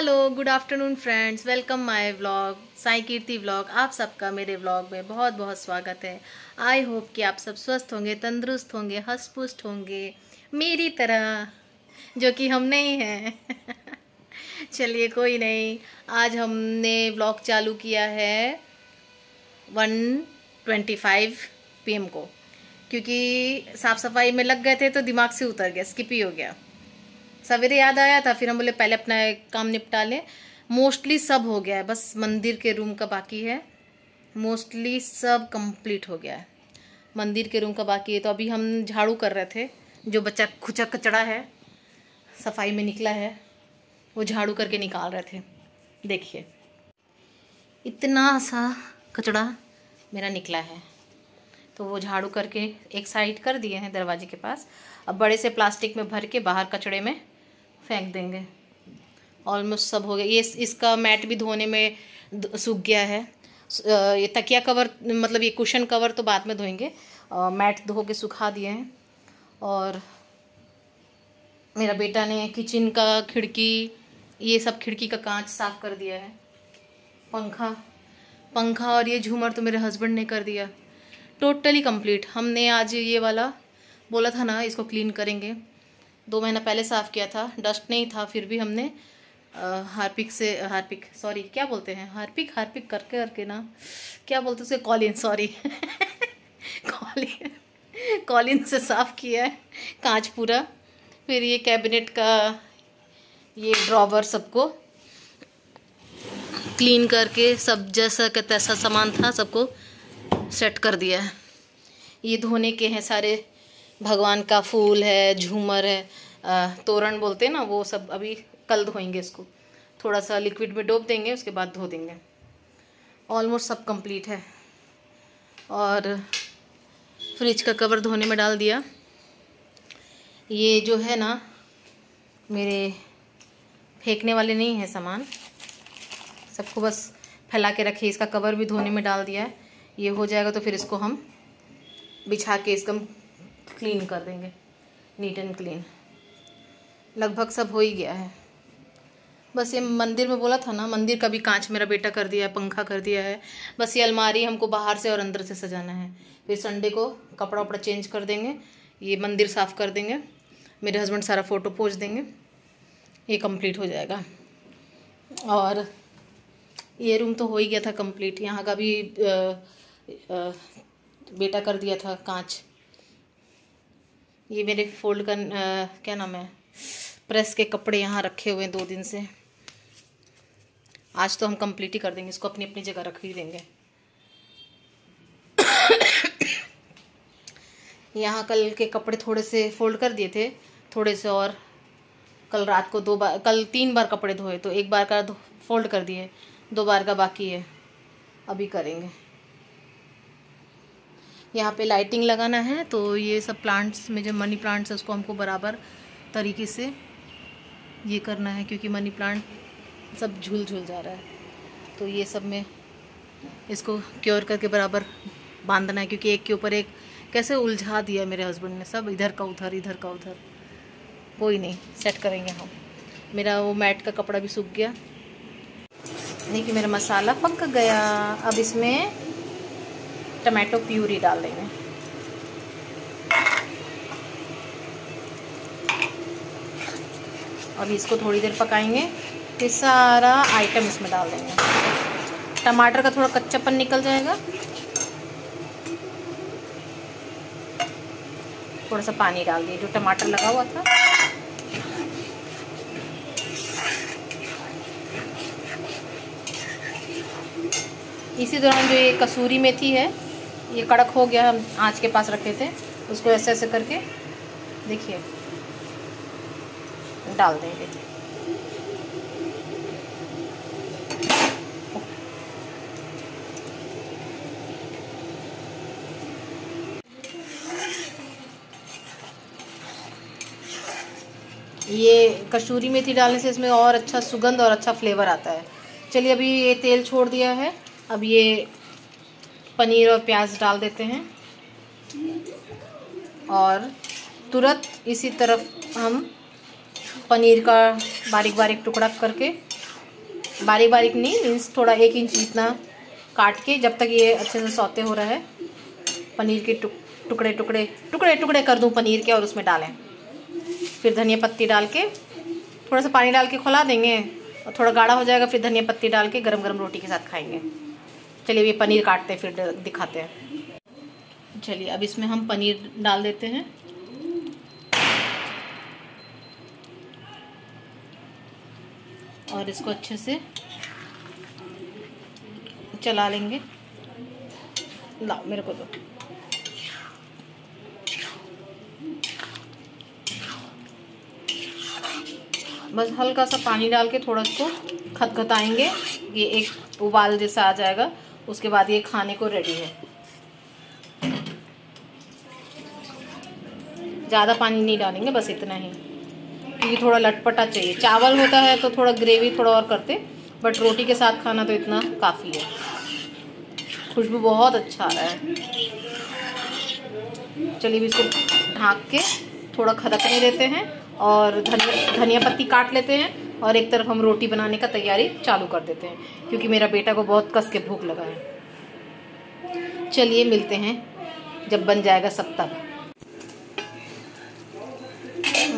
Hello, good afternoon friends, welcome my vlog, Sai Keerthi vlog, आप सबका मेरे vlog में बहुत बहुत स्वागत है। आई होप कि आप सब स्वस्थ होंगे, तंदुरुस्त होंगे, हंसपुष्ट होंगे, मेरी तरह, जो कि हम नहीं हैं। चलिए, कोई नहीं, आज हमने व्लॉग चालू किया है वन ट्वेंटी फाइव पी को, क्योंकि साफ़ सफ़ाई में लग गए थे तो दिमाग से उतर गया, स्किप ही हो गया। सवेरे याद आया था, फिर हम बोले पहले अपना काम निपटा लें। मोस्टली सब हो गया है, बस मंदिर के रूम का बाकी है। मोस्टली सब कंप्लीट हो गया है। मंदिर के रूम का बाकी है तो अभी हम झाड़ू कर रहे थे, जो बच्चा खुचा कचड़ा है, सफ़ाई में निकला है, वो झाड़ू करके निकाल रहे थे। देखिए, इतना सा कचड़ा मेरा निकला है। तो वो झाड़ू करके एक साइड कर दिए हैं दरवाजे के पास। अब बड़े से प्लास्टिक में भर के बाहर कचड़े में फेंक देंगे। ऑलमोस्ट सब हो गया। ये इसका मैट भी धोने में सूख गया है। ये तकिया कवर मतलब ये कुशन कवर तो बाद में धोएँगे। मैट धो के सुखा दिए हैं। और मेरा बेटा ने किचन का खिड़की, ये सब खिड़की का कांच साफ़ कर दिया है। पंखा पंखा और ये झूमर तो मेरे हस्बैंड ने कर दिया। टोटली कंप्लीट हमने आज ये वाला, बोला था ना, इसको क्लीन करेंगे। दो महीना पहले साफ़ किया था डस्ट नहीं था, फिर भी हमने हारपिक से, हारपिक सॉरी क्या बोलते हैं? हारपिक हारपिक करके करके ना, क्या बोलते उसके, कॉलिन सॉरी कॉलिन कॉलिन से साफ़ किया है, कांच पूरा, फिर ये कैबिनेट का, ये ड्रॉवर सबको क्लीन करके, सब जैसा का तैसा सामान था, सबको सेट कर दिया है। ये धोने के हैं सारे भगवान का फूल है, झूमर है तोरण बोलते हैं ना, वो सब अभी कल धोएँगे इसको। थोड़ा सा लिक्विड में डोब देंगे, उसके बाद धो देंगे। ऑलमोस्ट सब कंप्लीट है। और फ्रिज का कवर धोने में डाल दिया। ये जो है ना, मेरे फेंकने वाले नहीं है सामान। सबको बस फैला के रखे, इसका कवर भी धोने में डाल दिया है। ये हो जाएगा तो फिर इसको हम बिछा के इसका क्लीन कर देंगे नीट एंड क्लीन लगभग सब हो ही गया है। बस ये मंदिर में बोला था ना मंदिर का भी कांच मेरा बेटा कर दिया है पंखा कर दिया है। बस ये अलमारी हमको बाहर से और अंदर से सजाना है। फिर संडे को कपड़ा वपड़ा चेंज कर देंगे ये मंदिर साफ़ कर देंगे। मेरे हस्बैंड सारा फ़ोटो पोज देंगे। ये कंप्लीट हो जाएगा। और ये रूम तो हो ही गया था कंप्लीट यहाँ का भी आ, आ, बेटा कर दिया था कांच। ये मेरे फोल्ड का आ, क्या नाम है? प्रेस के कपड़े यहाँ रखे हुए हैं दो दिन से। आज तो हम कंप्लीट ही कर देंगे इसको अपनी अपनी जगह रख ही देंगे। यहाँ कल के कपड़े थोड़े से फोल्ड कर दिए थे थोड़े से और कल रात को दो बार कल तीन बार कपड़े धोए तो एक बार का फोल्ड कर दिए दो बार का बाकी है अभी करेंगे। यहाँ पे लाइटिंग लगाना है तो ये सब प्लांट्स में जो मनी प्लांट्स है, उसको हमको बराबर तरीके से ये करना है, क्योंकि मनी प्लांट सब झूल झूल जा रहा है। तो ये सब में इसको क्योर करके बराबर बांधना है, क्योंकि एक के ऊपर एक कैसे उलझा दिया मेरे हस्बैंड ने सब, इधर का उधर, इधर का उधर। कोई नहीं सेट करेंगे हम। मेरा वो मैट का कपड़ा भी सूख गया। देखिए, मेरा मसाला पक गया। अब इसमें टमाटो प्यूरी डाल देंगे। और इसको थोड़ी देर पकाएँगे, फिर सारा आइटम इसमें डाल देंगे। टमाटर का थोड़ा कच्चापन निकल जाएगा। थोड़ा सा पानी डाल दिए, जो टमाटर लगा हुआ था। इसी दौरान जो ये कसूरी मेथी है ये कड़क हो गया हम आँच के पास रखे थे, उसको ऐसे ऐसे करके देखिए। डाल देंगे। ये कसूरी मेथी डालने से इसमें और अच्छा सुगंध और अच्छा फ्लेवर आता है। चलिए अभी ये तेल छोड़ दिया है। अब ये पनीर और प्याज डाल देते हैं। और तुरंत इसी तरफ़ हम पनीर का बारीक बारीक टुकड़ा करके बारीक बारीक नहीं मीन्स थोड़ा एक इंच जितना काट के जब तक ये अच्छे से सौते हो रहा है पनीर के टुक, टुकड़े टुकड़े टुकड़े टुकड़े कर दूँ पनीर के और उसमें डालें। फिर धनिया पत्ती डाल के थोड़ा सा पानी डाल के खुला देंगे और थोड़ा गाढ़ा हो जाएगा फिर धनिया पत्ती डाल के गरम गरम रोटी के साथ खाएँगे। चलिए ये पनीर काटते हैं, फिर दिखाते हैं। चलिए, अब इसमें हम पनीर डाल देते हैं। और इसको अच्छे से चला लेंगे। लाओ, मेरे को दो। बस हल्का सा पानी डाल के थोड़ा इसको खतखताएँगे। ये एक उबाल जैसा आ जाएगा। उसके बाद ये खाने को रेडी है। ज़्यादा पानी नहीं डालेंगे, बस इतना ही। क्योंकि थोड़ा लटपटा चाहिए। चावल होता है तो थोड़ा ग्रेवी थोड़ा और करते बट रोटी के साथ खाना तो इतना काफ़ी है। खुशबू बहुत अच्छा आ रहा है। चलिए इसको ढाक के थोड़ा खदकने देते हैं और धनिया धनिया पत्ती काट लेते हैं। और एक तरफ़ हम रोटी बनाने का तैयारी चालू कर देते हैं, क्योंकि मेरा बेटा को बहुत कस के भूख लगा है। चलिए मिलते हैं, जब बन जाएगा सब तब।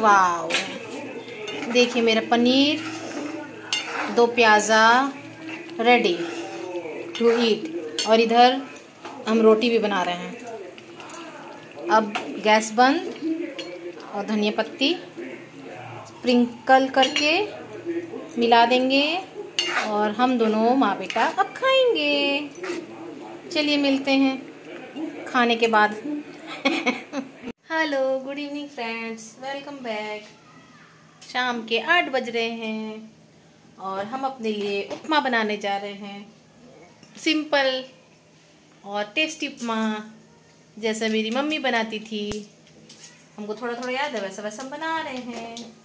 वाह देखिए मेरा पनीर, दो प्याज़ा रेडी टू ईट और इधर हम रोटी भी बना रहे हैं। अब गैस बंद और धनिया पत्ती स्प्रिंकल करके मिला देंगे और हम दोनों माँ बेटा अब खाएँगे। चलिए मिलते हैं खाने के बाद। Hello good evening friends welcome back शाम के आठ बज रहे हैं और हम अपने लिए उपमा बनाने जा रहे हैं। सिंपल और टेस्टी उपमा, जैसा मेरी मम्मी बनाती थी। हमको थोड़ा थोड़ा याद है वैसा वैसा हम बना रहे हैं।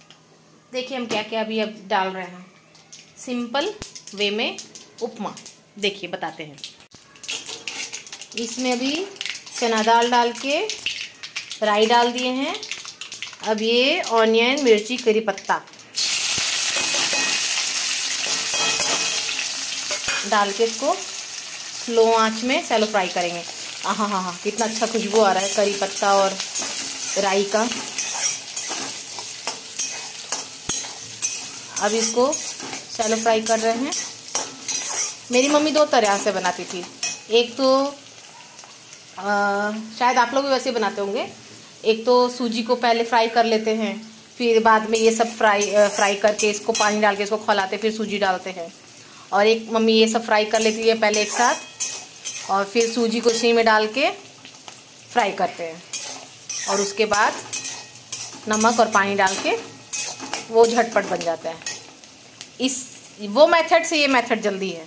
देखिए हम क्या क्या अभी अब डाल रहे हैं। सिंपल वे में उपमा। देखिए, बताते हैं। इसमें अभी चना दाल डाल के राई डाल दिए हैं। अब ये ऑनियन, मिर्ची, करी पत्ता डाल के इसको स्लो आँच में सैलो फ्राई करेंगे। हाँ हाँ हाँ कितना अच्छा खुशबू आ रहा है, करी पत्ता और राई का। अब इसको सैलो फ्राई कर रहे हैं। मेरी मम्मी दो तरह से बनाती थी। एक तो आ, शायद आप लोग भी वैसे बनाते होंगे। एक तो सूजी को पहले फ्राई कर लेते हैं फिर बाद में ये सब फ्राई फ्राई करके इसको पानी डाल के इसको खौलाते फिर सूजी डालते हैं। और एक मम्मी ये सब फ्राई कर लेती है पहले एक साथ और फिर सूजी को इसी में डाल के फ्राई करते हैं। और उसके बाद नमक और पानी डाल के वो झटपट बन जाता है। इस, वो मेथड से ये मेथड जल्दी है।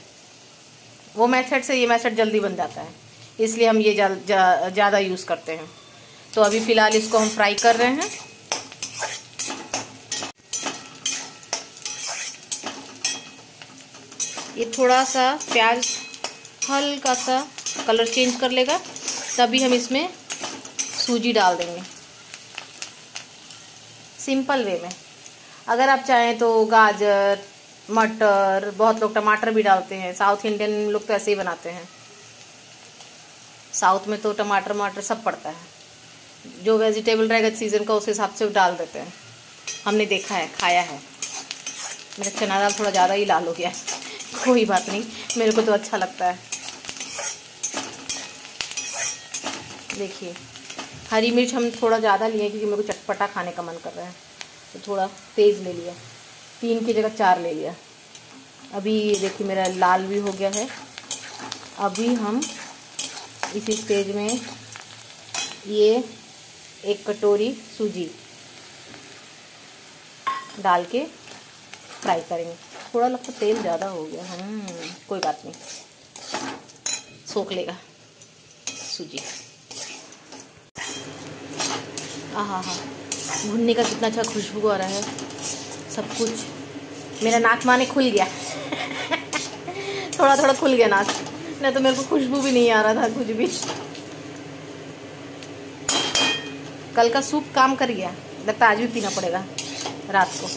वो मेथड से ये मेथड जल्दी बन जाता है। इसलिए हम ये ज़्यादा यूज़ करते हैं। तो अभी फ़िलहाल इसको हम फ्राई कर रहे हैं। ये थोड़ा सा प्याज, हल्का सा कलर चेंज कर लेगा। तभी हम इसमें सूजी डाल देंगे। सिंपल वे में। अगर आप चाहें तो गाजर मटर, बहुत लोग टमाटर भी डालते हैं। साउथ इंडियन लोग तो ऐसे ही बनाते हैं। साउथ में तो टमाटर वमाटर सब पड़ता है। जो वेजिटेबल रहेगा सीज़न का, उस हिसाब से डाल देते हैं। हमने देखा है, खाया है। मेरा चना दाल थोड़ा ज़्यादा ही लाल हो गया कोई बात नहीं, मेरे को तो अच्छा लगता है। देखिए, हरी मिर्च हम थोड़ा ज़्यादा लिए क्योंकि मेरे को चटपटा खाने का मन कर रहा है। तो थोड़ा तेज़ ले लिया। तीन की जगह चार ले लिया। अभी देखिए मेरा लाल भी हो गया है। अभी हम इसी स्टेज में ये एक कटोरी सूजी डाल के फ्राई करेंगे। थोड़ा लगता तेल ज़्यादा हो गया। हम्म कोई बात नहीं। सोख लेगा सूजी। हाँ हाँ हाँ भुनने का कितना अच्छा खुशबू आ रहा है। सब कुछ मेरा नाक माने खुल गया। थोड़ा थोड़ा खुल गया नाक। नहीं तो मेरे को खुशबू भी नहीं आ रहा था, कुछ भी। कल का सूप काम कर गया। लगता आज भी पीना पड़ेगा रात को।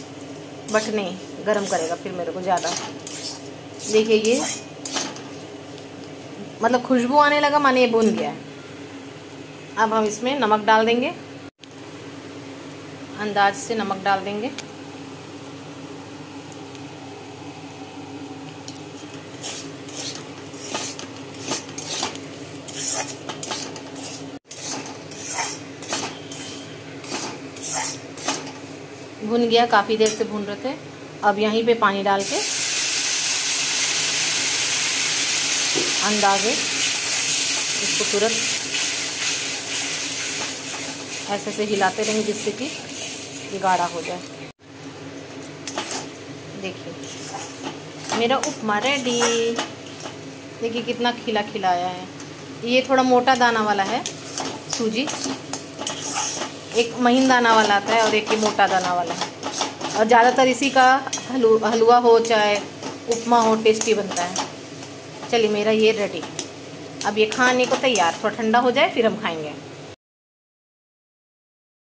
बट नहीं, गर्म करेगा फिर मेरे को ज़्यादा। देखिए ये। मतलब खुशबू आने लगा, माने ये भुन गया। अब हम इसमें नमक डाल देंगे। अंदाज से नमक डाल देंगे। गया काफ़ी देर से भून रहे थे। अब यहीं पे पानी डाल के अंदाजे इसको तुरंत ऐसे से हिलाते रहेंगे जिससे कि गाढ़ा हो जाए। देखिए, मेरा उपमा रेडी देखिए कितना खिला खिलाया है। ये थोड़ा मोटा दाना वाला है, सूजी। एक महीन दाना वाला आता है और एक ये मोटा दाना वाला है। और ज़्यादातर इसी का हलू, हलवा हो चाहे उपमा हो टेस्टी बनता है। चलिए मेरा ये रेडी अब ये खाने को तैयार, थोड़ा ठंडा हो जाए, फिर हम खाएँगे।